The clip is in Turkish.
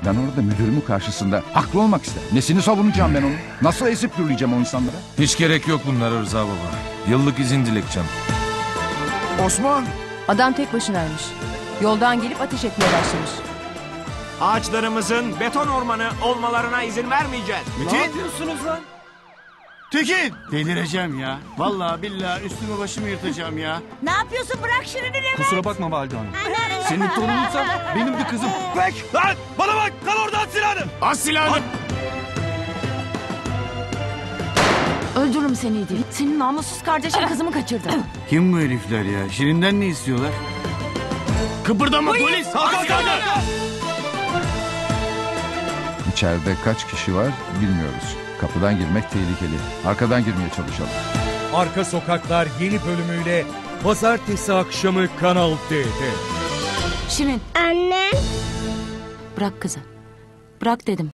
Ben orada müdürümün karşısında haklı olmak isterim. Nesini savunacağım ben onu? Nasıl esip gürleyeceğim o insanlara? Hiç gerek yok bunlara Rıza baba. Yıllık izin dilekçem. Osman! Adam tek başınaymış. Yoldan gelip ateş etmeye başlamış. Ağaçlarımızın beton ormanı olmalarına izin vermeyeceğiz. Ne yapıyorsunuz lan? Tekin! Delireceğim ya. Vallahi billahi üstümü başımı yırtacağım ya. Ne yapıyorsun bırak Şirin'i Levent. Kusura bakma Valide Hanım. Senin torununsa benim de kızım. Bek! Lan! Bana bak! Kal orada at silahını! Az silahını. Öldürürüm seni İdil. Senin namussuz kardeşin kızımı kaçırdı. Kim bu herifler ya? Şirin'den ne istiyorlar? Kıpırdama polis! Hakan İçeride kaç kişi var bilmiyoruz. Kapıdan girmek tehlikeli. Arkadan girmeye çalışalım. Arka Sokaklar yeni bölümüyle pazartesi akşamı Kanal D'de. Şirin Anne. bırak kızı. Bırak dedim.